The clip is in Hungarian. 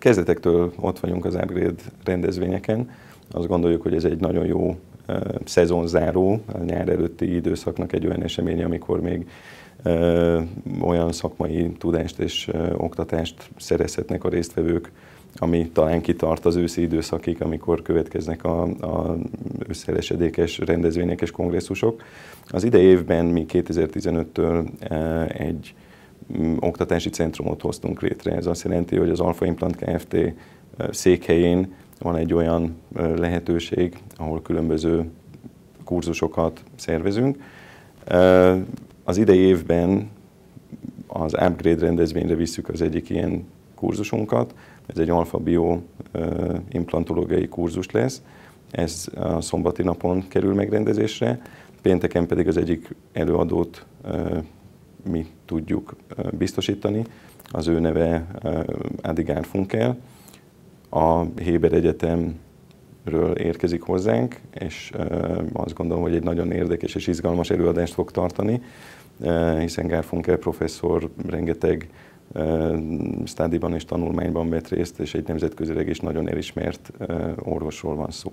Kezdetektől ott vagyunk az Upgrade rendezvényeken. Azt gondoljuk, hogy ez egy nagyon jó szezonzáró, a nyár előtti időszaknak egy olyan esemény, amikor még olyan szakmai tudást és oktatást szerezhetnek a résztvevők, ami talán kitart az őszi időszakig, amikor következnek a, a összeresedékes rendezvények és kongresszusok. Az idei évben mi 2015-től egy oktatási centrumot hoztunk létre. Ez azt jelenti, hogy az Alfa Implant Kft. székhelyén van egy olyan lehetőség, ahol különböző kurzusokat szervezünk. Az idei évben az Upgrade rendezvényre visszük az egyik ilyen kurzusunkat. Ez egy Alfa Bio implantológiai kurzus lesz. Ez a szombati napon kerül megrendezésre. Pénteken pedig az egyik előadót mi tudjuk biztosítani. Az ő neve Adi Gárfunkel. A Héber Egyetemről érkezik hozzánk, és azt gondolom, hogy egy nagyon érdekes és izgalmas előadást fog tartani, hiszen Gárfunkel professzor rengeteg stádiban és tanulmányban vett részt, és egy nemzetközileg is nagyon elismert orvosról van szó.